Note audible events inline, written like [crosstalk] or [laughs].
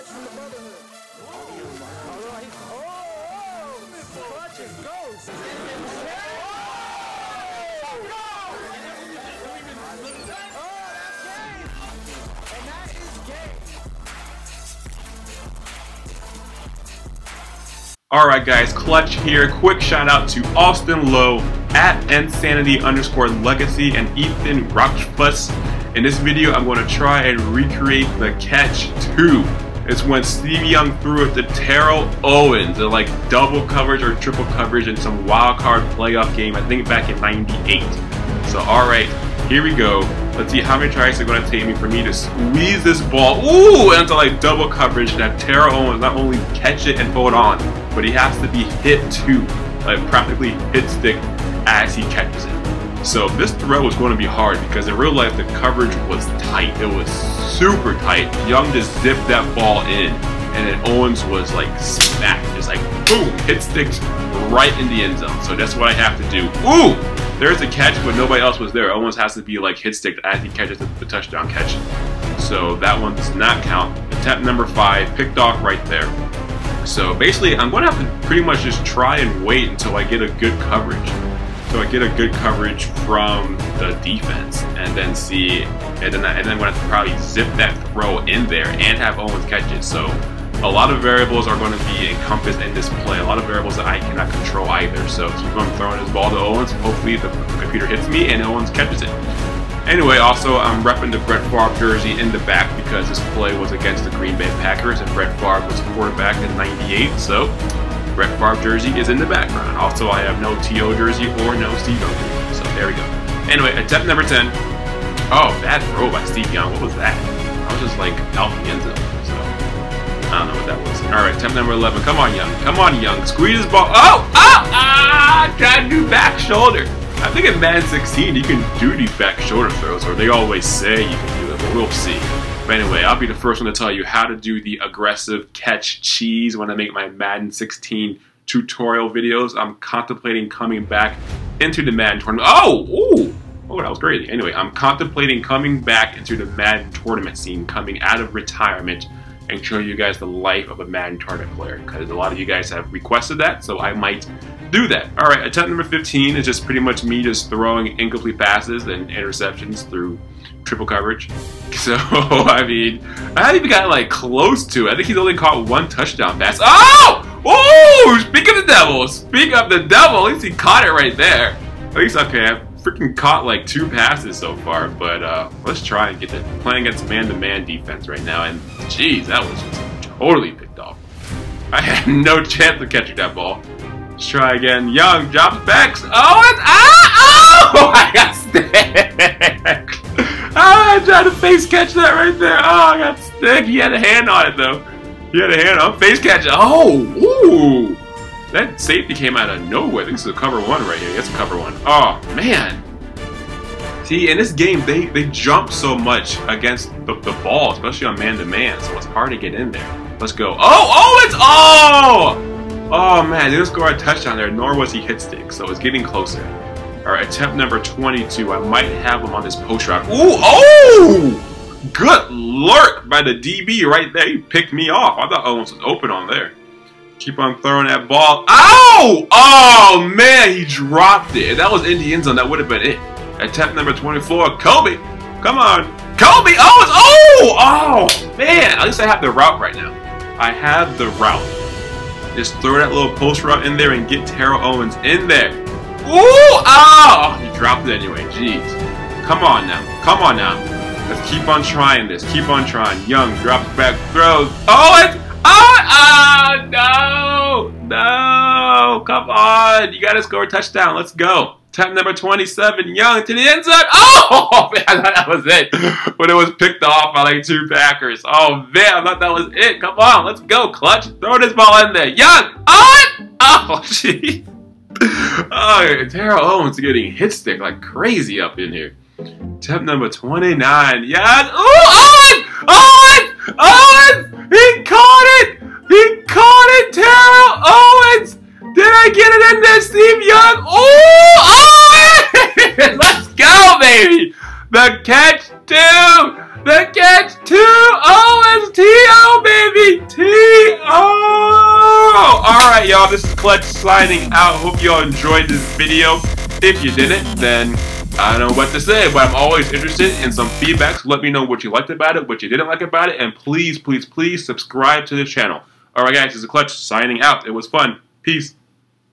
Clutch from the Brotherhood. All right. Oh, oh. Oh, game. Alright guys, Clutch here. Quick shout out to Austin Lowe at Insanity underscore legacy and Ethan Rauchfuss. In this video, I'm going to try and recreate the catch 2. It's when Steve Young threw it to Terrell Owens in like double coverage or triple coverage in some wild card playoff game, I think back in 98. So alright, here we go. Let's see how many tries it's going to take me for me to squeeze this ball, ooh, into like double coverage and have Terrell Owens not only catch it and hold on, but he has to be hit too, like practically hit stick as he catches it. So this throw was going to be hard because in real life the coverage was tight. It was super tight. Young just zipped that ball in and then Owens was like smack, just like boom, hit sticks right in the end zone. So that's what I have to do. Ooh! There's a catch, but nobody else was there. Owens has to be like hit sticked as he catches the, the touchdown catch. So that one does not count. Attempt number five, picked off right there. So basically, I'm going to have to pretty much just try and wait until I get a good coverage. So I get a good coverage from the defense, and then see, and then I, and then I'm going to have to probably zip that throw in there and have Owens catch it. So a lot of variables are going to be encompassed in this play. A lot of variables that I cannot control either. So keep on throwing this ball to Owens. Hopefully the computer hits me and Owens catches it. Anyway, also I'm repping the Brett Favre jersey in the back because this play was against the Green Bay Packers and Brett Favre was quarterback in '98. So Brett Favre jersey is in the background. Also, I have no T.O. jersey or no Steve Young. So there we go. Anyway, attempt number 10. Oh, bad throw by Steve Young. What was that? I was just like out the. So I don't know what that was. All right, attempt number 11. Come on, Young. Come on, Young. Squeeze his ball. Oh, oh, ah! Try to do back shoulder. I think in Madden 16 you can do these back shoulder throws, or they always say you can do it, but we'll see. But anyway, I'll be the first one to tell you how to do the aggressive catch cheese when I make my Madden 16 tutorial videos. I'm contemplating coming back into the Madden tournament. Oh, ooh, oh, that was crazy. Anyway, I'm contemplating coming back into the Madden tournament scene, coming out of retirement, and show you guys the life of a Madden tournament player. Because a lot of you guys have requested that, so I might do that. All right, attempt number 15 is just pretty much me just throwing incomplete passes and interceptions through triple coverage. [laughs] So, I mean, I haven't even got like close to it. I think he's only caught one touchdown pass. Oh! Oh! Speak of the devil! Speak of the devil! At least he caught it right there. At least, okay, I've freaking caught like two passes so far, but uh, let's try and get the playing against man-to-man -man defense right now. And, geez, that was just totally picked off. I had [laughs] no chance of catching that ball. Let's try again. Young drops back. Oh, it's, ah! [laughs] Oh! I got stick! [laughs] Ah, I tried to face catch that right there. Oh, I got stick. He had a hand on it, though. He had a hand on face catch. Oh, ooh. That safety came out of nowhere. This is a cover one right here. That's a cover one. Oh, man. See, in this game, they, they jump so much against the, the ball, especially on man-to-man, -man, so it's hard to get in there. Let's go. Oh, oh, it's, oh! Oh, man, they didn't score a touchdown there, nor was he hit stick, so it's getting closer. All right, attempt number 22. I might have him on this post route. Ooh, oh! Good lurk by the DB right there. He picked me off. I thought Owens was open on there. Keep on throwing that ball. Ow! Oh, man, he dropped it. If that was in the end zone, that would have been it. Attempt number 24. Kobe, come on. Kobe oh, Owens. Oh! Oh, man. At least I have the route right now. I have the route. Just throw that little post route in there and get Terrell Owens in there. Ooh! Oh! He dropped it anyway. Jeez. Come on now. Come on now. Let's keep on trying this. Keep on trying. Young drops back, throws. Oh, it's... Oh, oh, no! No! Come on! You gotta score a touchdown. Let's go. Attempt number 27, Young to the end zone. Oh, [laughs] man, I thought that was it. But it was picked off by like two Packers. Oh, man, I thought that was it. Come on, let's go, Clutch. Throw this ball in there. Young! Oh, [laughs] oh, jeez. Oh, Terrell Owens getting hit stick like crazy up in here. Tip number 29. Yes. Ooh, Owen! Owen! Owen! He caught it! He caught it! Terrell Owens! Did I get it in there, Steve Young? Oh, Owens! [laughs] Let's go, baby! The catch two! The catch two! Owens! T.O., baby! T.O. Alright, y'all. This is Clutch signing out. Hope y'all enjoyed this video. If you didn't, then I don't know what to say, but I'm always interested in some feedback. So let me know what you liked about it, what you didn't like about it, and please, please, please subscribe to the channel. Alright, guys, this is Clutch signing out. It was fun. Peace.